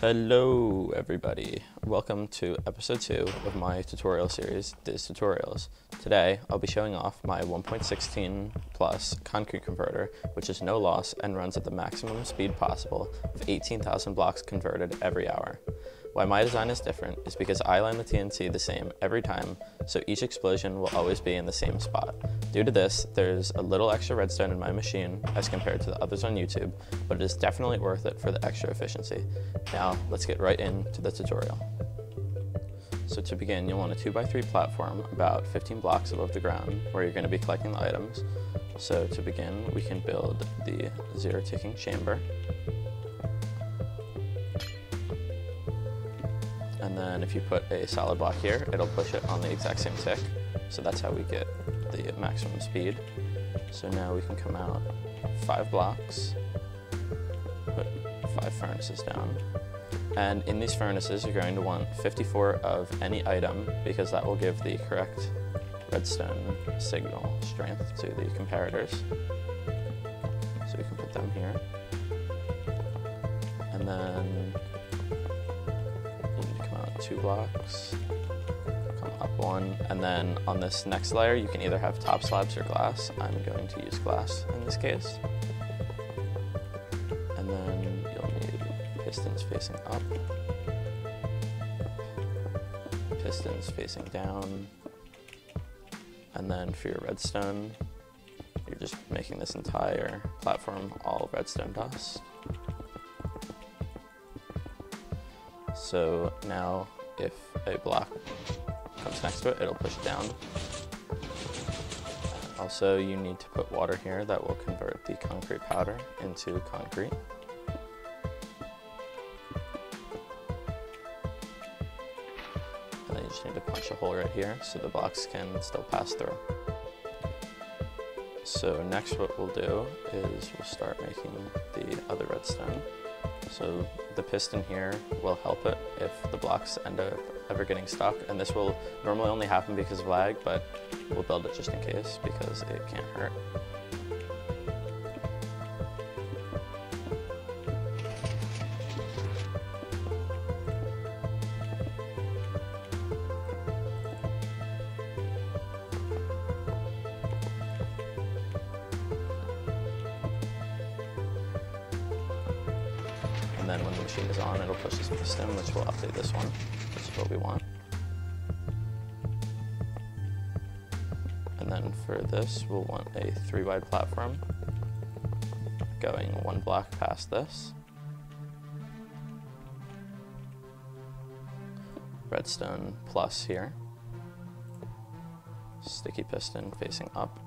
Hello everybody, welcome to episode 2 of my tutorial series, Diz Tutorials. Today I'll be showing off my 1.16 plus concrete converter, which is no loss and runs at the maximum speed possible of 18,000 blocks converted every hour. Why my design is different is because I line the TNT the same every time, so each explosion will always be in the same spot. Due to this, there's a little extra redstone in my machine as compared to the others on YouTube, but it is definitely worth it for the extra efficiency. Now, let's get right into the tutorial. So to begin, you'll want a 2x3 platform about 15 blocks above the ground where you're going to be collecting the items. So to begin, we can build the zero ticking chamber. And then if you put a solid block here, it'll push it on the exact same tick. So that's how we get the maximum speed. So now we can come out five blocks, put five furnaces down. And in these furnaces, you're going to want 54 of any item because that will give the correct redstone signal strength to the comparators. So we can put them here. And then come two blocks up one, and then on this next layer, you can either have top slabs or glass. I'm going to use glass in this case. And then you'll need pistons facing up, pistons facing down, and then for your redstone, you're just making this entire platform all redstone dust. So now if a block comes next to it, it'll push down. Also, you need to put water here that will convert the concrete powder into concrete. And then you just need to punch a hole right here so the blocks can still pass through. So next what we'll do is we'll start making the other redstone. So the piston here will help it if the blocks end up ever getting stuck. And this will normally only happen because of lag, but we'll build it just in case because it can't hurt. And then when the machine is on, it'll push this piston, which will update this one, which is what we want. And then for this, we'll want a three wide platform going one block past this. Redstone plus here. Sticky piston facing up.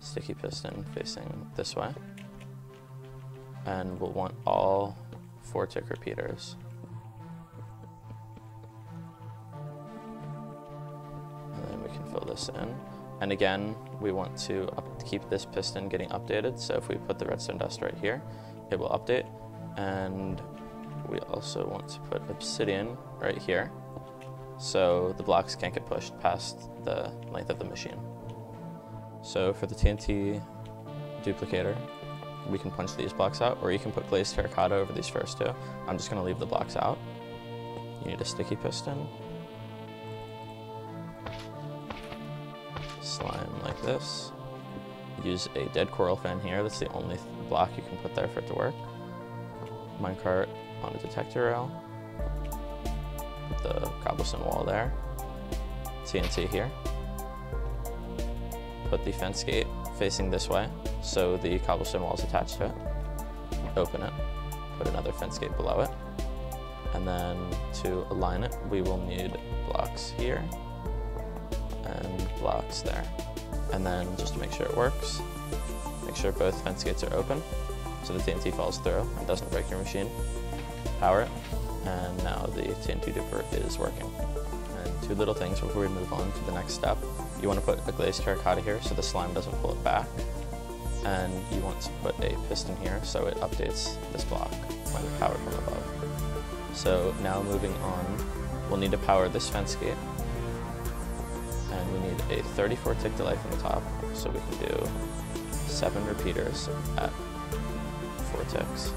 Sticky piston facing this way and we'll want all four tick repeaters. And then we can fill this in. And again, we want to keep this piston getting updated. So if we put the redstone dust right here, it will update. And we also want to put obsidian right here. So the blocks can't get pushed past the length of the machine. So for the TNT duplicator, we can punch these blocks out, or you can put glazed terracotta over these first two. I'm just gonna leave the blocks out. You need a sticky piston. Slime like this. Use a dead coral fan here. That's the only th block you can put there for it to work. Minecart on a detector rail. Put the cobblestone wall there. TNT here. Put the fence gate facing this way, so the cobblestone wall is attached to it. Open it, put another fence gate below it, and then to align it, we will need blocks here and blocks there. And then just to make sure it works, make sure both fence gates are open so the TNT falls through and doesn't break your machine. Power it, and now the TNT duper is working. And two little things before we move on to the next step. You want to put a glazed terracotta here so the slime doesn't pull it back. And you want to put a piston here so it updates this block when powered from above. So now moving on, we'll need to power this fence gate. And we need a 34 tick delay from the top so we can do seven repeaters at four ticks.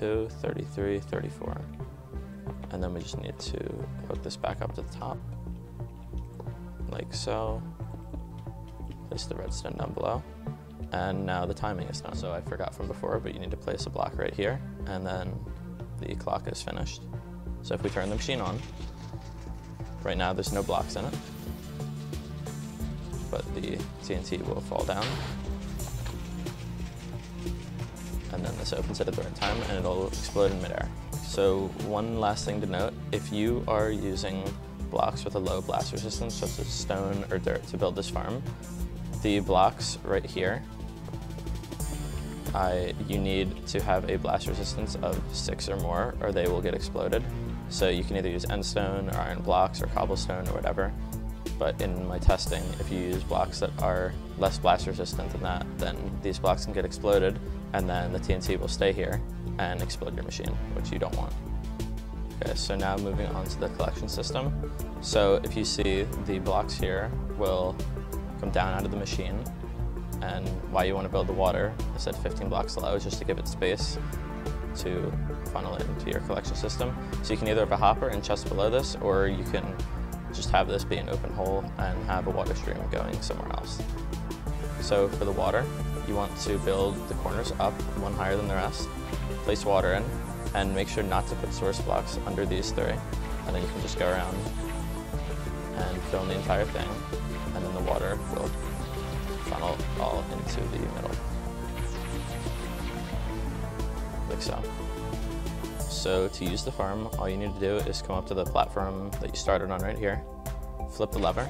32, 33, 34. And then we just need to hook this back up to the top, like so. Place the redstone down below. And now the timing is done. So I forgot from before, but you need to place a block right here, and then the clock is finished. So if we turn the machine on, right now there's no blocks in it, but the TNT will fall down. And then this opens it at the right time and it'll explode in midair. So one last thing to note, if you are using blocks with a low blast resistance, such as stone or dirt to build this farm, the blocks right here, I, you need to have a blast resistance of six or more or they will get exploded. So you can either use endstone or iron blocks or cobblestone or whatever. But in my testing, if you use blocks that are less blast resistant than that, then these blocks can get exploded and then the TNT will stay here and explode your machine, which you don't want. Okay, so now moving on to the collection system. So if you see the blocks here will come down out of the machine and why you want to build the water, I said 15 blocks low just to give it space to funnel it into your collection system. So you can either have a hopper and chest below this or you can just have this be an open hole and have a water stream going somewhere else. So for the water, you want to build the corners up, one higher than the rest, place water in, and make sure not to put source blocks under these three. And then you can just go around and fill in the entire thing, and then the water will funnel all into the middle. Like so. So to use the farm, all you need to do is come up to the platform that you started on right here, flip the lever,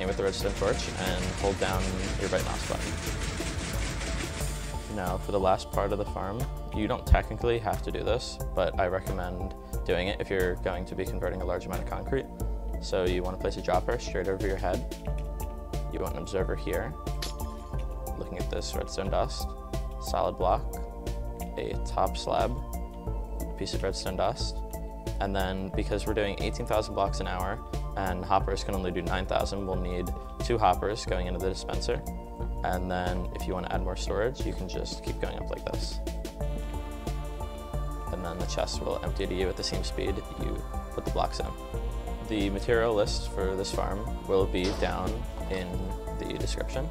aim with the redstone torch, and hold down your right mouse button. Now for the last part of the farm, you don't technically have to do this, but I recommend doing it if you're going to be converting a large amount of concrete. So you want to place a dropper straight over your head. You want an observer here, looking at this redstone dust, solid block, a top slab, piece of redstone dust, and then because we're doing 18,000 blocks an hour and hoppers can only do 9,000, we'll need two hoppers going into the dispenser. And then if you want to add more storage, you can just keep going up like this. And then the chest will empty to you at the same speed you put the blocks in. The material list for this farm will be down in the description.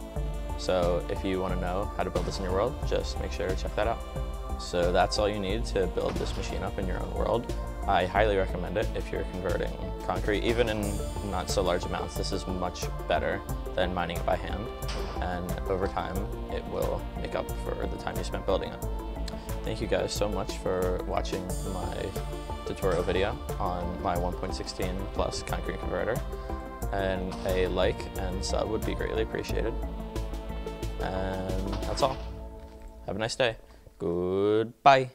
So if you want to know how to build this in your world, just make sure to check that out. So that's all you need to build this machine up in your own world. I highly recommend it if you're converting concrete, even in not so large amounts. This is much better than mining it by hand, and over time, it will make up for the time you spent building it. Thank you guys so much for watching my tutorial video on my 1.16 plus concrete converter, and a like and sub would be greatly appreciated. And that's all. Have a nice day. Goodbye.